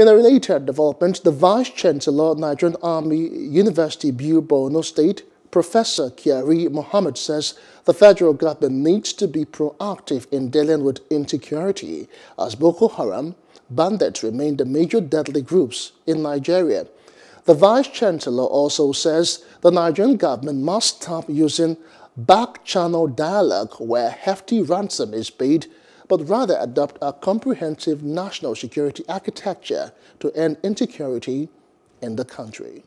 In a related development, the Vice Chancellor, of Nigerian Army University Biu Borno State, Professor Kyari Mohammed says the federal government needs to be proactive in dealing with insecurity as Boko Haram bandits remain the major deadly groups in Nigeria. The Vice Chancellor also says the Nigerian government must stop using back-channel dialogue where hefty ransom is paid but rather adopt a comprehensive national security architecture to end insecurity in the country.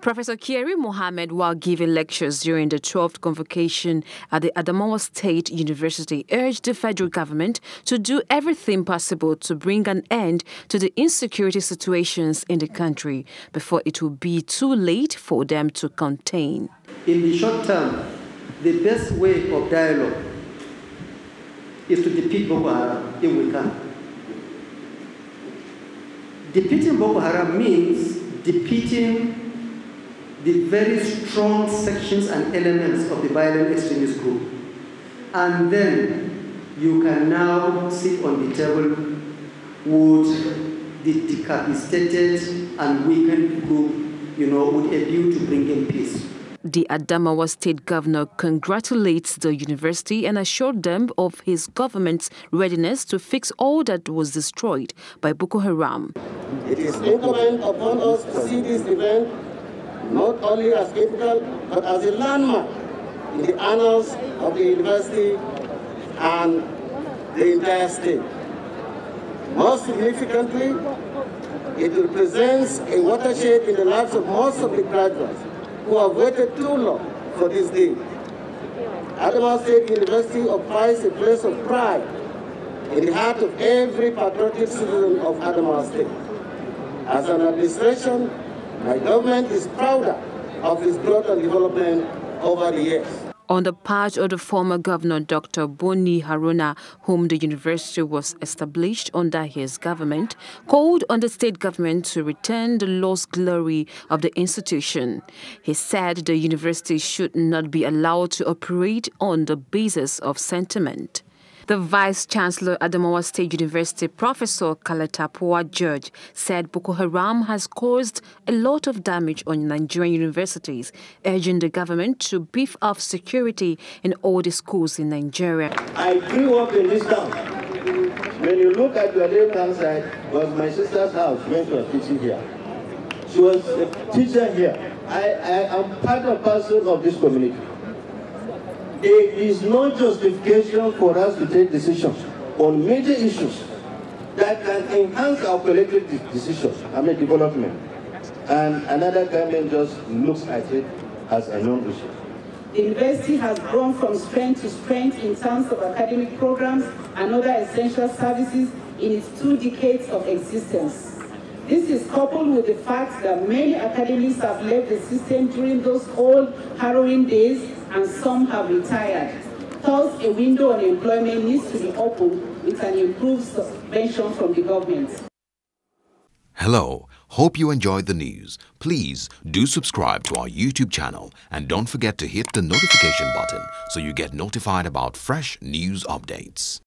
Professor Kyari Mohammed, while giving lectures during the 12th convocation at the Adamawa State University, urged the federal government to do everything possible to bring an end to the insecurity situations in the country before it will be too late for them to contain. In the short term, the best way of dialogue is to defeat Boko Haram if we. Defeating Boko Haram means defeating the very strong sections and elements of the violent extremist group. And then you can now sit on the table with the decapitated and weakened group, you know, with a view to bringing peace. The Adamawa state governor congratulates the university and assured them of his government's readiness to fix all that was destroyed by Boko Haram. It is incumbent upon us to see this event not only as capital, but as a landmark in the annals of the university and the entire state. Most significantly, it represents a watershed in the lives of most of the graduates who have waited too long for this day. Adamawa State University occupies a place of pride in the heart of every patriotic citizen of Adamawa State. As an administration, my government is prouder of its growth and development over the years. On the part of the former governor, Dr. Boni Haruna, whom the university was established under his government, called on the state government to return the lost glory of the institution. He said the university should not be allowed to operate on the basis of sentiment. The Vice Chancellor at Adamawa State University, Professor Kaletapwa George, said Boko Haram has caused a lot of damage on Nigerian universities, urging the government to beef up security in all the schools in Nigeria. I grew up in this town. When you look at your left-hand side, was my sister's house when she was teaching here. She was a teacher here. I, I am part and parcel of this community there is no justification for us to take decisions on major issues that can enhance our collective decisions, I mean development. And another government just looks at it as a non-issue. The university has grown from strength to strength in terms of academic programs and other essential services in its two decades of existence. This is coupled with the fact that many academics have left the system during those old harrowing days and some have retired. Thus, a window on employment needs to be opened with an improved subvention from the government. Hello, hope you enjoyed the news. Please do subscribe to our YouTube channel and don't forget to hit the notification button so you get notified about fresh news updates.